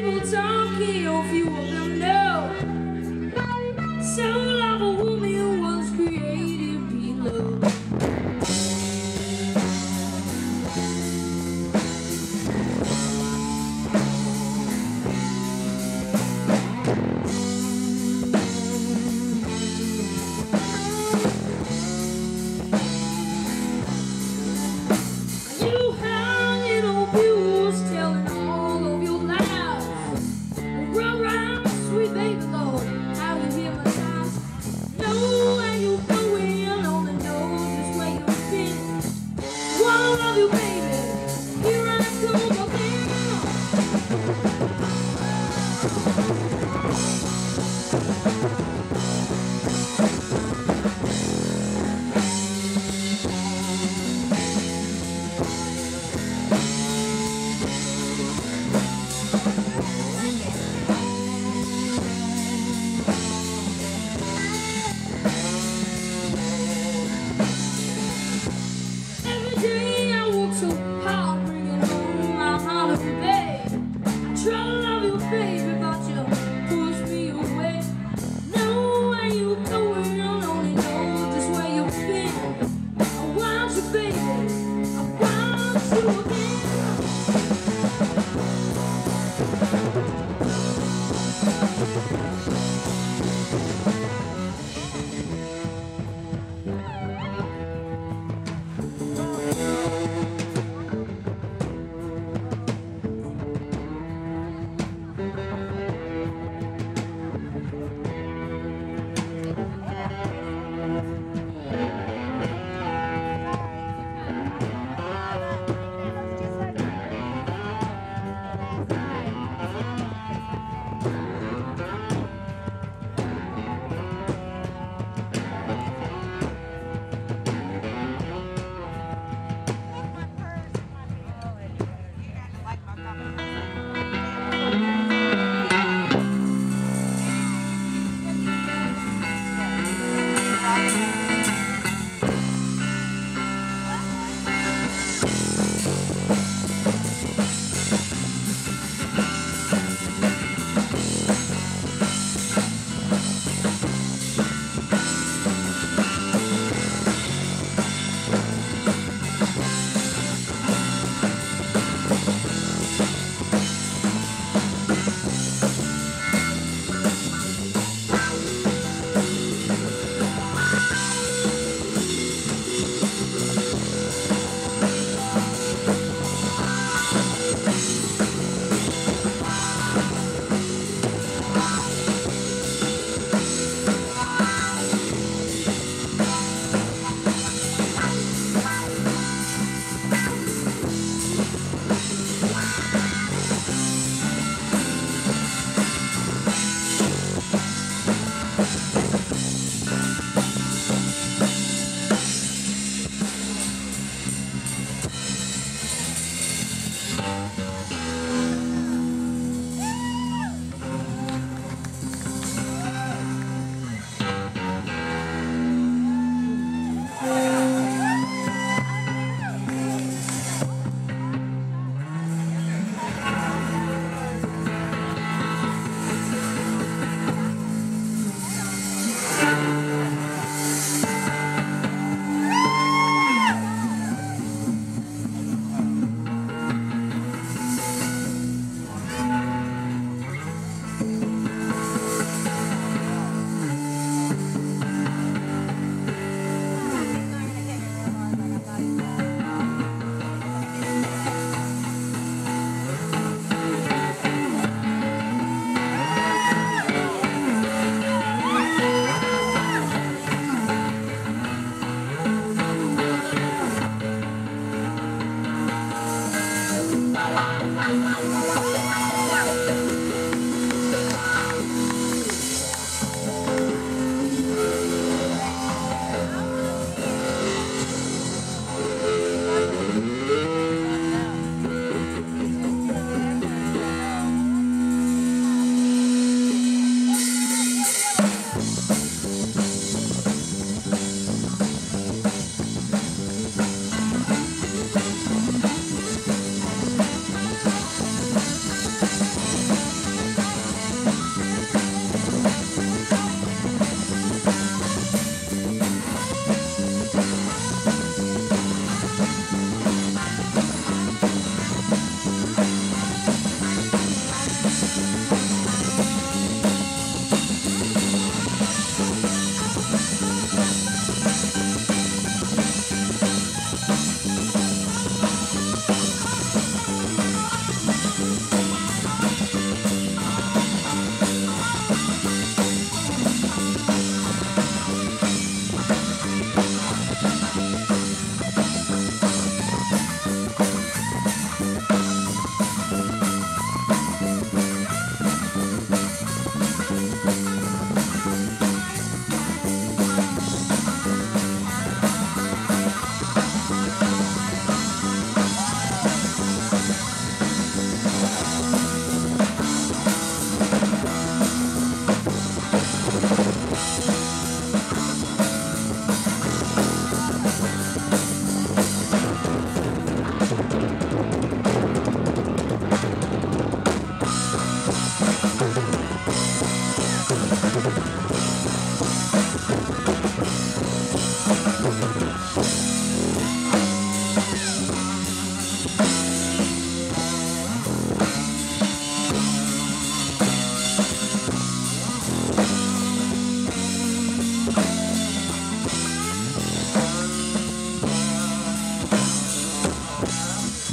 people don't care if you will know. So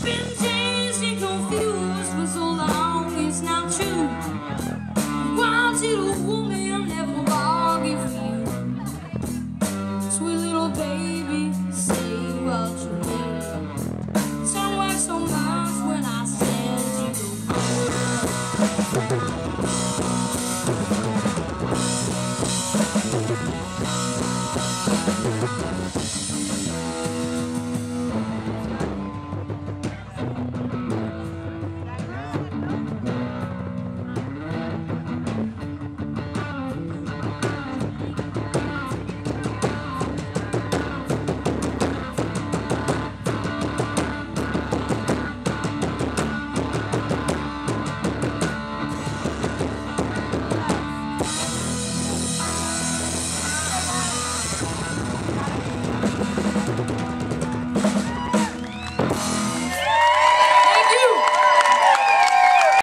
been days you confused.